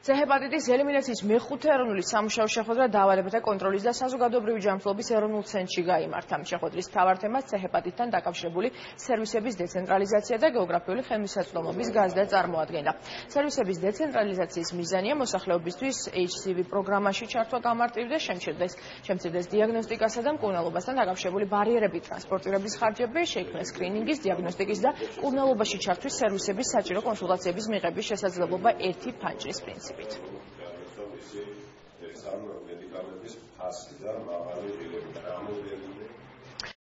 ცეჰეპატიტის ელიმინაციის მეხუთე ეროვნული სამუშაო შეხვედრა დაავადებათა კონტროლის და საზოგადოებრივი ჯანმრთელობის ეროვნულ ცენტრში გაიმართა. შეხვედრის მთავარ თემას ცეჰეპატიტთან დაკავშირებული სერვისების დეცენტრალიზაცია და გეოგრაფიული ხელმისაწვდომობის გაზდა წარმოადგენდა. სერვისების დეცენტრალიზაციის მიზანია მოსახლეობისთვის HCV პროგრამაში ჩართვა გამარტივ და შემცირდეს შემცირდეს დიაგნოსტიკასა და მკურნალობასთან დაკავშირებული ბარიერები, ტრანსპორტირების ხარჯები, შექმნეს სკრინინგის, დიაგნოსტიკის და მკურნალობაში ჩართვის სერვისების საჭირო კონსულტაციების მიღების შესაძლებლობა ერთი ფანჯრის პრინციპით. პრინციპით. ეს ამ მედიკამენტის ფასი და მაღალი.